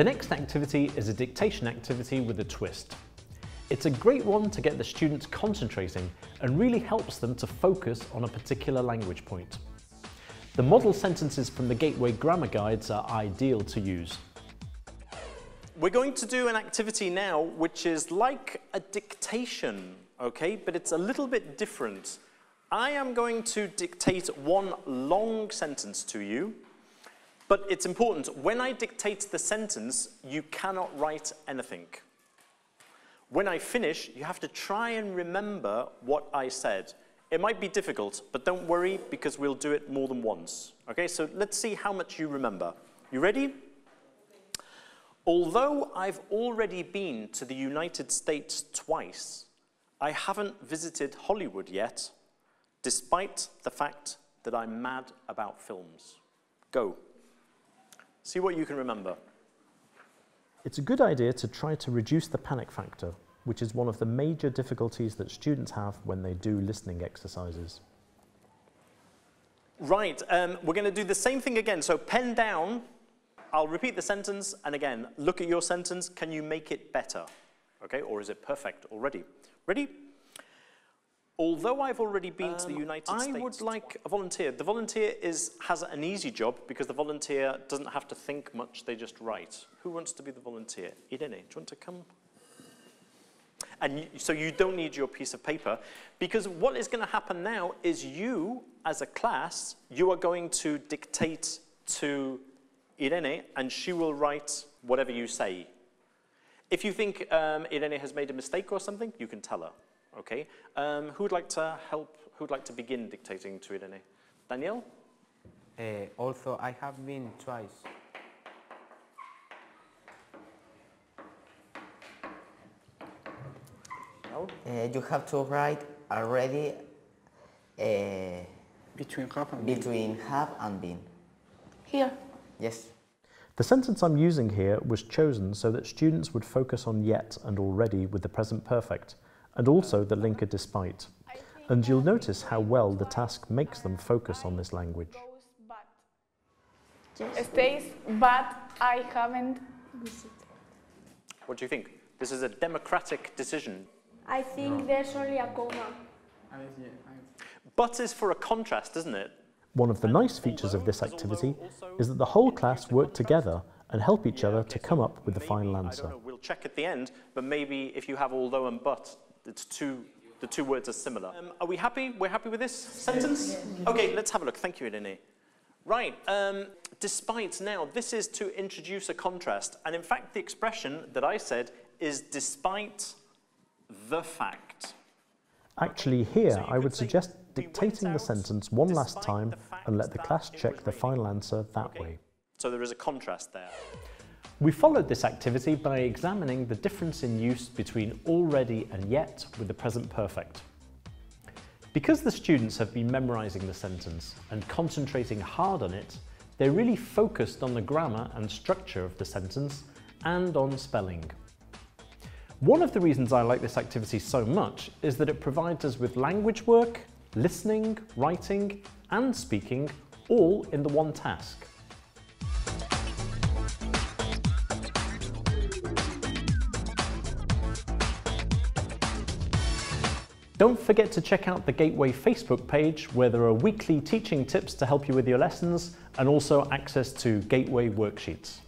The next activity is a dictation activity with a twist. It's a great one to get the students concentrating and really helps them to focus on a particular language point. The model sentences from the Gateway Grammar Guides are ideal to use. We're going to do an activity now which is like a dictation, okay, but it's a little bit different. I am going to dictate one long sentence to you, but it's important, when I dictate the sentence, you cannot write anything. When I finish, you have to try and remember what I said. It might be difficult, but don't worry because we'll do it more than once. Okay, so let's see how much you remember. You ready? Although I've already been to the United States twice, I haven't visited Hollywood yet, despite the fact that I'm mad about films. Go. See what you can remember. It's a good idea to try to reduce the panic factor, which is one of the major difficulties that students have when they do listening exercises. Right, um, we're going to do the same thing again. So pen down, I'll repeat the sentence, and again, look at your sentence. Can you make it better? Okay, or is it perfect already? Ready? Although I've already been um, to the um, United I States... I would like a volunteer. The volunteer is, has an easy job because the volunteer doesn't have to think much, they just write. Who wants to be the volunteer? Irene, do you want to come? And you, so you don't need your piece of paper because what is going to happen now is you, as a class, you are going to dictate to Irene and she will write whatever you say. If you think um, Irene has made a mistake or something, you can tell her. Okay. Um, who would like to help? Who would like to begin dictating to Irene? Daniel? Uh, also, I have been twice. Uh, you have to write already uh, between have and between have and been. Here? Yes. The sentence I'm using here was chosen so that students would focus on yet and already with the present perfect and also the linker despite. And you'll notice how well the task makes them focus on this language. It stays, but I haven't visited. What do you think? This is a democratic decision. I think no. there's only a comma. But is for a contrast, isn't it? One of the nice features of this activity is that the whole class work together and help each other to come up with the final answer. We'll check at the end, but maybe if you have although and but, it's two, the two words are similar. Um, are we happy? We're happy with this sentence? Okay, let's have a look. Thank you, Eleni. Right, um, despite now, this is to introduce a contrast. And in fact, the expression that I said is despite the fact. Actually, here, so I would suggest dictating the sentence one last time and let the class check the final answer that okay. way. So there is a contrast there. We followed this activity by examining the difference in use between already and yet with the present perfect. Because the students have been memorising the sentence and concentrating hard on it, they're really focused on the grammar and structure of the sentence and on spelling. One of the reasons I like this activity so much is that it provides us with language work, listening, writing and speaking all in the one task. Don't forget to check out the Gateway Facebook page where there are weekly teaching tips to help you with your lessons and also access to Gateway worksheets.